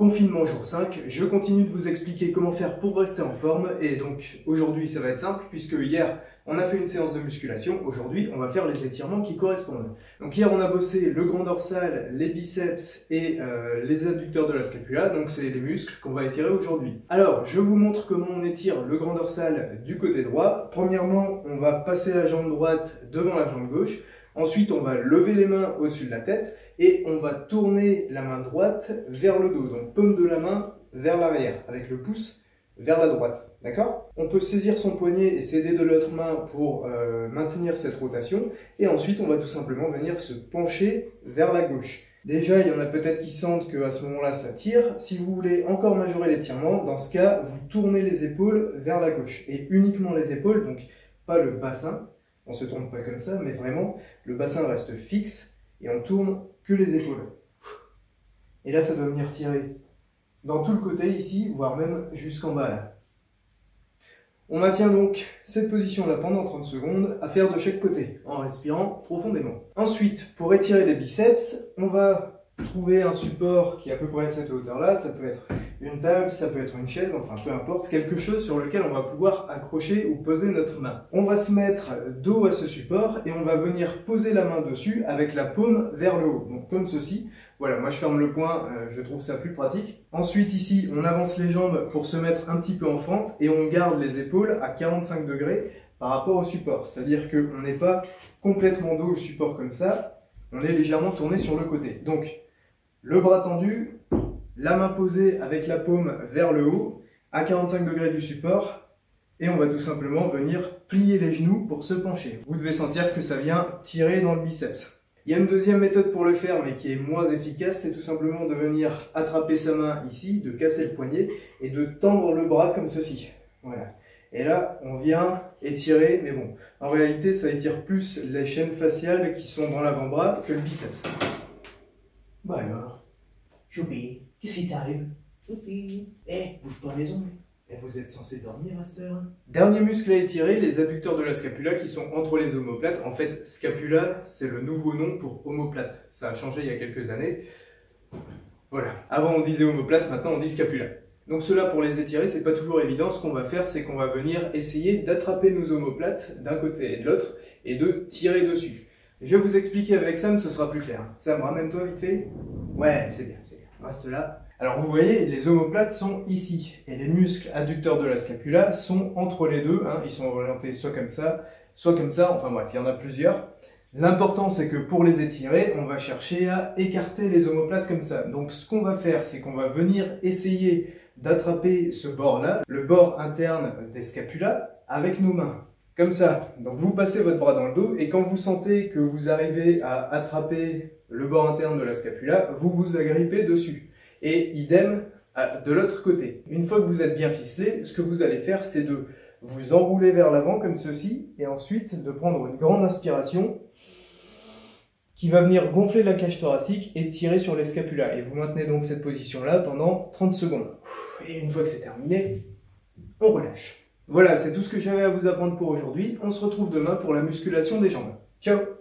Confinement jour 5, je continue de vous expliquer comment faire pour rester en forme et donc aujourd'hui ça va être simple puisque hier on a fait une séance de musculation, aujourd'hui on va faire les étirements qui correspondent. Donc hier on a bossé le grand dorsal, les biceps et euh, les adducteurs de la scapula, donc c'est les muscles qu'on va étirer aujourd'hui. Alors je vous montre comment on étire le grand dorsal du côté droit. Premièrement on va passer la jambe droite devant la jambe gauche. Ensuite, on va lever les mains au-dessus de la tête et on va tourner la main droite vers le dos. Donc paume de la main vers l'arrière avec le pouce vers la droite. D'accord? On peut saisir son poignet et s'aider de l'autre main pour euh, maintenir cette rotation. Et ensuite, on va tout simplement venir se pencher vers la gauche. Déjà, il y en a peut-être qui sentent qu'à ce moment-là, ça tire. Si vous voulez encore majorer l'étirement, dans ce cas, vous tournez les épaules vers la gauche. Et uniquement les épaules, donc pas le bassin, on se tourne pas comme ça, mais vraiment, le bassin reste fixe et on tourne que les épaules. Et là, ça doit venir tirer dans tout le côté ici, voire même jusqu'en bas là. On maintient donc cette position-là pendant 30 secondes à faire de chaque côté, en respirant profondément. Ensuite, pour étirer les biceps, on va trouver un support qui est à peu près à cette hauteur-là. Ça peut être une table, ça peut être une chaise, enfin peu importe, quelque chose sur lequel on va pouvoir accrocher ou poser notre main. On va se mettre dos à ce support et on va venir poser la main dessus avec la paume vers le haut, donc comme ceci. Voilà, moi je ferme le poing, euh, je trouve ça plus pratique. Ensuite ici, on avance les jambes pour se mettre un petit peu en fente et on garde les épaules à 45 degrés par rapport au support. C'est-à-dire qu'on n'est pas complètement dos au support comme ça, on est légèrement tourné sur le côté. Donc, le bras tendu, la main posée avec la paume vers le haut, à 45 degrés du support, et on va tout simplement venir plier les genoux pour se pencher. Vous devez sentir que ça vient tirer dans le biceps. Il y a une deuxième méthode pour le faire, mais qui est moins efficace, c'est tout simplement de venir attraper sa main ici, de casser le poignet, et de tendre le bras comme ceci. Voilà. Et là, on vient étirer, mais bon, en réalité, ça étire plus les chaînes faciales qui sont dans l'avant-bras que le biceps. Bah alors, Choupi, qu'est-ce qui t'arrive? Choupi, eh, bouge pas les ongles. Eh, vous êtes censé dormir à cette heure Dernier muscle à étirer, les adducteurs de la scapula qui sont entre les omoplates. En fait, scapula, c'est le nouveau nom pour omoplate. Ça a changé il y a quelques années. Voilà. Avant, on disait omoplate, maintenant, on dit scapula. Donc cela, pour les étirer, c'est pas toujours évident. Ce qu'on va faire, c'est qu'on va venir essayer d'attraper nos omoplates d'un côté et de l'autre et de tirer dessus. Je vais vous expliquer avec Sam, ce sera plus clair. Sam, ramène-toi vite fait. Ouais, c'est bien, c'est bien. Reste là. Alors vous voyez, les omoplates sont ici. Et les muscles adducteurs de la scapula sont entre les deux. Hein. Ils sont orientés soit comme ça, soit comme ça. Enfin bref, il y en a plusieurs. L'important, c'est que pour les étirer, on va chercher à écarter les omoplates comme ça. Donc ce qu'on va faire, c'est qu'on va venir essayer d'attraper ce bord-là, le bord interne des scapulas, avec nos mains. Comme ça. Donc vous passez votre bras dans le dos et quand vous sentez que vous arrivez à attraper le bord interne de la scapula, vous vous agrippez dessus. Et idem de l'autre côté. Une fois que vous êtes bien ficelé, ce que vous allez faire, c'est de vous enrouler vers l'avant comme ceci et ensuite de prendre une grande inspiration qui va venir gonfler la cage thoracique et tirer sur les scapulas. Et vous maintenez donc cette position-là pendant 30 secondes. Et une fois que c'est terminé, on relâche. Voilà, c'est tout ce que j'avais à vous apprendre pour aujourd'hui. On se retrouve demain pour la musculation des jambes. Ciao